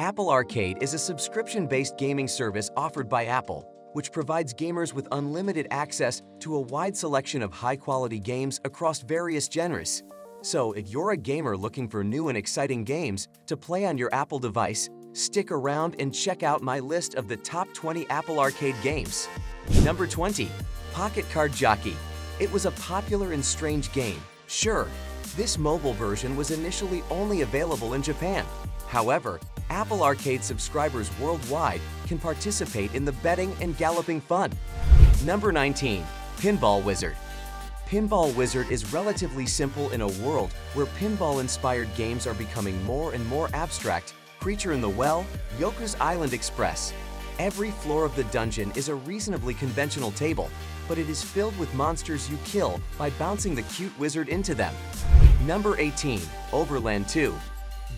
Apple Arcade is a subscription-based gaming service offered by Apple, which provides gamers with unlimited access to a wide selection of high-quality games across various genres. So if you're a gamer looking for new and exciting games to play on your Apple device, stick around and check out my list of the top 20 Apple Arcade games. Number 20. Pocket Card Jockey. It was a popular and strange game, sure. This mobile version was initially only available in Japan. However, Apple Arcade subscribers worldwide can participate in the betting and galloping fun. Number 19. Pinball Wizard. Pinball Wizard is relatively simple in a world where pinball-inspired games are becoming more and more abstract. Creature in the Well, Yoku's Island Express. Every floor of the dungeon is a reasonably conventional table, but it is filled with monsters you kill by bouncing the cute wizard into them. Number 18. Overland 2.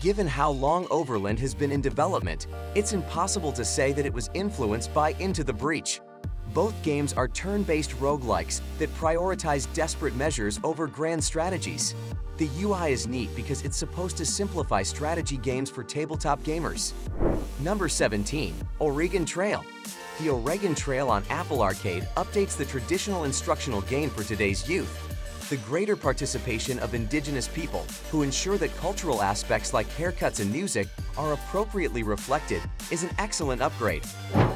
Given how long Overland has been in development, it's impossible to say that it was influenced by Into the Breach. Both games are turn-based roguelikes that prioritize desperate measures over grand strategies. The UI is neat because it's supposed to simplify strategy games for tabletop gamers. Number 17. Oregon Trail. The Oregon Trail on Apple Arcade updates the traditional instructional game for today's youth. The greater participation of indigenous people, who ensure that cultural aspects like haircuts and music are appropriately reflected, is an excellent upgrade.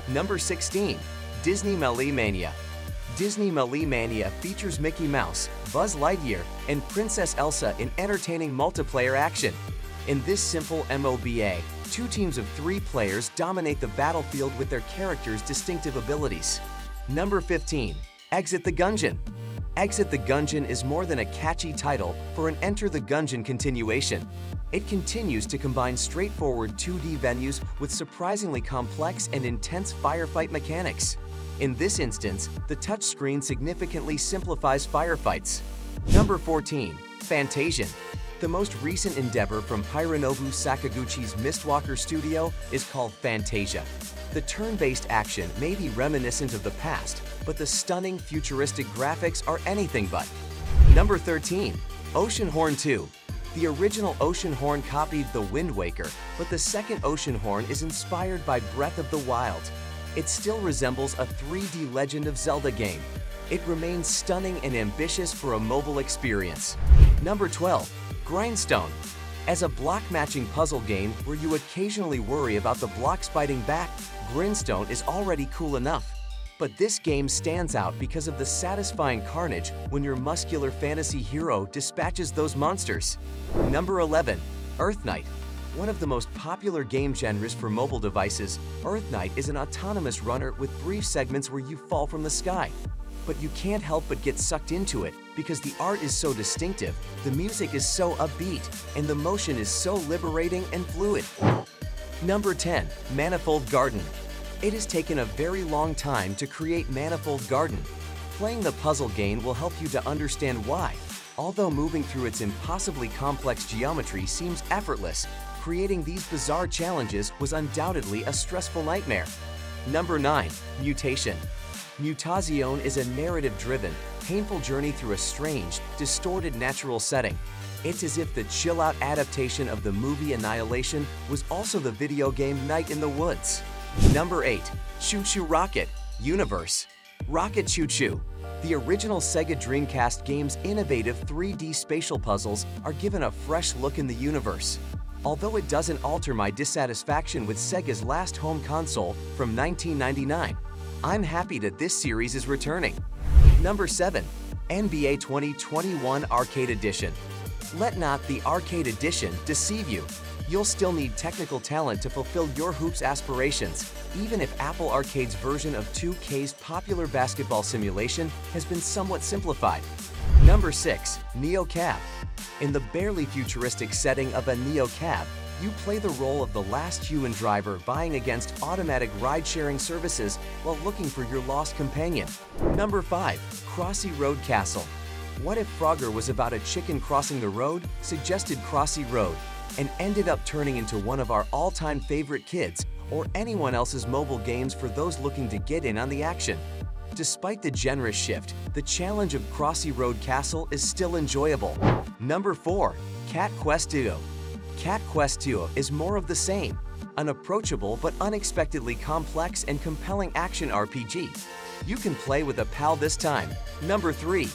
Number 16. Disney Melee Mania. Disney Melee Mania features Mickey Mouse, Buzz Lightyear, and Princess Elsa in entertaining multiplayer action. In this simple MOBA, two teams of three players dominate the battlefield with their characters' distinctive abilities. Number 15. Exit the Gungeon. Exit the Gungeon is more than a catchy title for an Enter the Gungeon continuation. It continues to combine straightforward 2D venues with surprisingly complex and intense firefight mechanics. In this instance, the touchscreen significantly simplifies firefights. Number 14. Fantasian. The most recent endeavor from Hironobu Sakaguchi's Mistwalker studio is called Fantasian. The turn-based action may be reminiscent of the past, but the stunning futuristic graphics are anything but. Number 13. Oceanhorn 2. The original Oceanhorn copied The Wind Waker, but the second Oceanhorn is inspired by Breath of the Wild, it still resembles a 3D Legend of Zelda game. It remains stunning and ambitious for a mobile experience. Number 12. Grindstone. As a block-matching puzzle game where you occasionally worry about the blocks biting back, Grindstone is already cool enough. But this game stands out because of the satisfying carnage when your muscular fantasy hero dispatches those monsters. Number 11. Earthnight. One of the most popular game genres for mobile devices, Earthnight is an autonomous runner with brief segments where you fall from the sky. But you can't help but get sucked into it because the art is so distinctive, the music is so upbeat, and the motion is so liberating and fluid. Number 10. Manifold Garden It has taken a very long time to create Manifold Garden. Playing the puzzle game will help you to understand why. Although moving through its impossibly complex geometry seems effortless, creating these bizarre challenges was undoubtedly a stressful nightmare. Number 9. Mutation Mutazione is a narrative-driven, painful journey through a strange, distorted natural setting. It's as if the chill-out adaptation of the movie Annihilation was also the video game Night in the Woods. Number 8. ChuChu Rocket Universe Rocket ChuChu the original Sega Dreamcast game's innovative 3D spatial puzzles are given a fresh look in the universe. Although it doesn't alter my dissatisfaction with Sega's last home console from 1999, I'm happy that this series is returning. Number 7. NBA 2021 Arcade Edition Let not the Arcade Edition deceive you. You'll still need technical talent to fulfill your hoops aspirations, even if Apple Arcade's version of 2K's popular basketball simulation has been somewhat simplified. Number 6. Neo Cab in the barely futuristic setting of a Neo Cab, you play the role of the last human driver vying against automatic ride-sharing services while looking for your lost companion. Number 5. Crossy Road Castle What if Frogger was about a chicken crossing the road, suggested Crossy Road, and ended up turning into one of our all-time favorite kids or anyone else's mobile games for those looking to get in on the action? Despite the generous shift, the challenge of Crossy Road Castle is still enjoyable. Number 4. Cat Quest Duo Cat Quest Duo is more of the same. an approachable but unexpectedly complex and compelling action RPG. You can play with a pal this time. Number 3.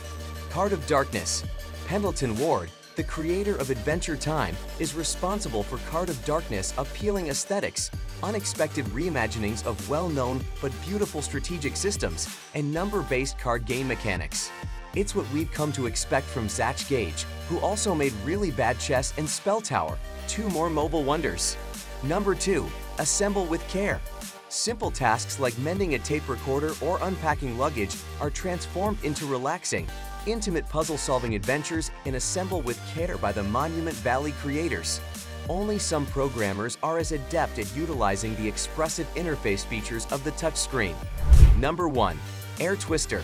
Card of Darkness. Pendleton Ward, the creator of Adventure Time, is responsible for Card of Darkness' appealing aesthetics, unexpected reimaginings of well-known but beautiful strategic systems, and number-based card game mechanics. It's what we've come to expect from Zach Gage, who also made Really Bad Chess and Spell Tower, two more mobile wonders. Number 2. Assemble with care. Simple tasks like mending a tape recorder or unpacking luggage are transformed into relaxing, intimate puzzle-solving adventures and Assemble with Care by the Monument Valley creators. Only some programmers are as adept at utilizing the expressive interface features of the touchscreen. Number 1. Air Twister.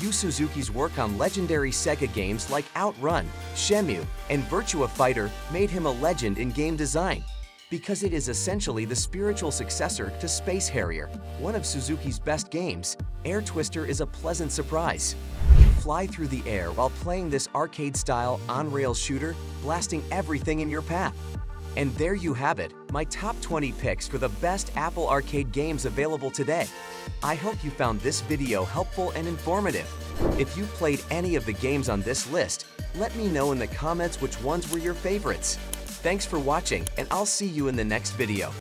Yu Suzuki's work on legendary Sega games like Outrun, Shenmue, and Virtua Fighter made him a legend in game design because it is essentially the spiritual successor to Space Harrier, one of Suzuki's best games. Air Twister is a pleasant surprise. You fly through the air while playing this arcade-style on-rail shooter, blasting everything in your path. And there you have it, my top 20 picks for the best Apple Arcade games available today. I hope you found this video helpful and informative. If you played any of the games on this list, let me know in the comments which ones were your favorites. Thanks for watching, and I'll see you in the next video.